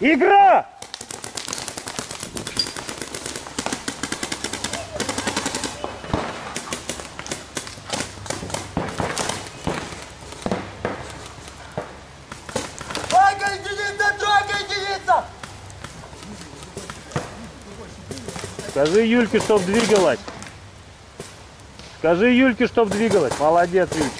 Игра! Скажи Юльке, чтоб двигалась. Скажи Юльке, чтоб двигалась. Молодец, Юлька.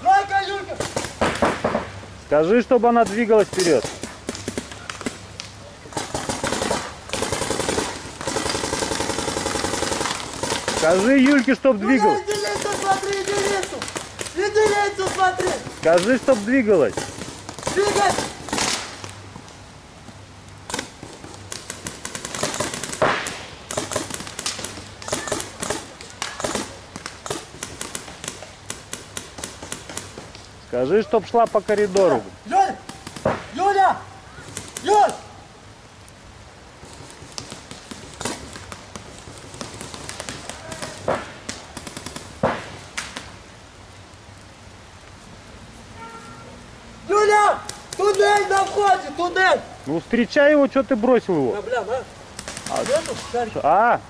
Тройка, Юлька! Скажи, чтобы она двигалась вперед. Скажи Юльке, чтоб Юля, двигалась. единицу, смотри, единицу! Единицу смотри! Скажи, чтоб двигалась. Двигай! Скажи, чтоб шла по коридору. Юля! Юля! Юль! Юля! Туннель на входе, туннель! Ну встречай его, что ты бросил его? Проблема, а? А, нету? Шарик. А,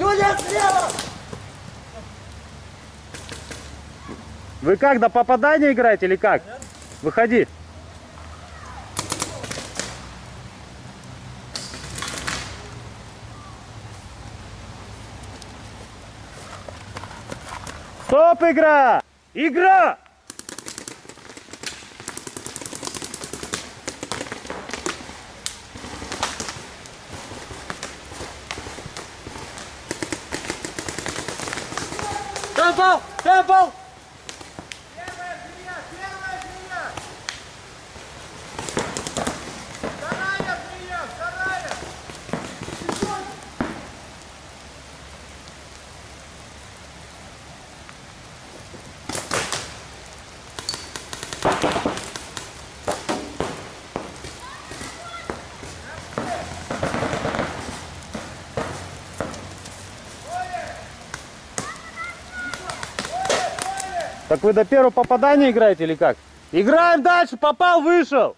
Юля, слева! Вы как, до попадания играете или как? Выходи. Стоп, игра! Игра! Темпл! Темпл! Так вы до первого попадания играете или как? Играем дальше, попал, вышел.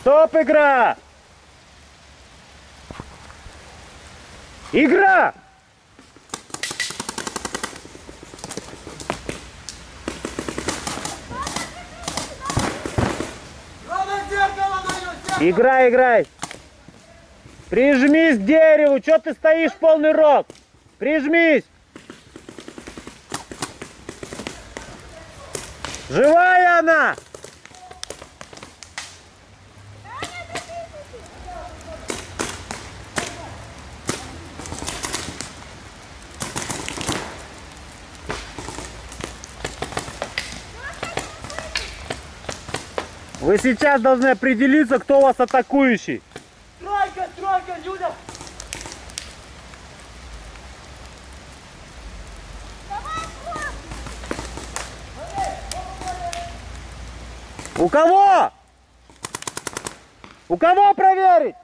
Стоп, игра! Игра! Играй, играй! Прижмись к дереву! Че ты стоишь полный рост? Прижмись! Живая она! Вы сейчас должны определиться, кто у вас атакующий. Тройка, тройка, Юля! У кого? У кого проверить?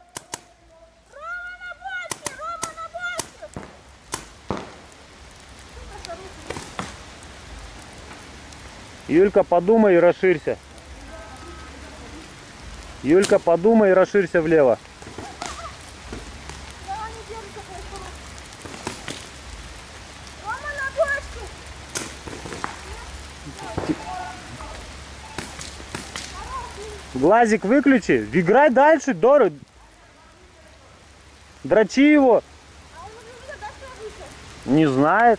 Юлька, подумай и расширься. Юлька, подумай и расширься влево. Глазик выключи. Играй дальше, Дора. Дрочи его. Не знает.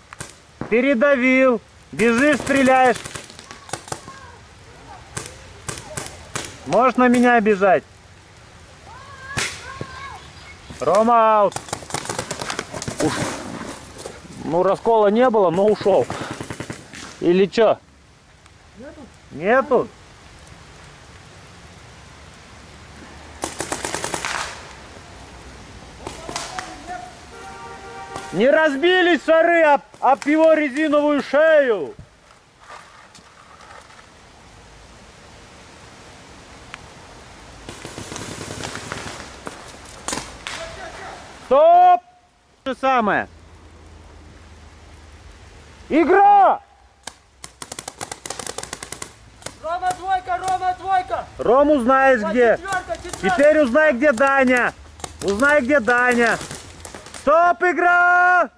Передавил. Бежишь, стреляешь. Можешь на меня бежать. Рома аут. Уж. Ну, раскола не было, но ушел. Или что? Нету. Нету? Не разбились шары об, об его резиновую шею. Стоп! То же самое. Игра! Рома, двойка, Рома, двойка! Рому знаешь где. Четверка, четверка! Теперь узнай, где Даня. Узнай, где Даня. Стоп, игра!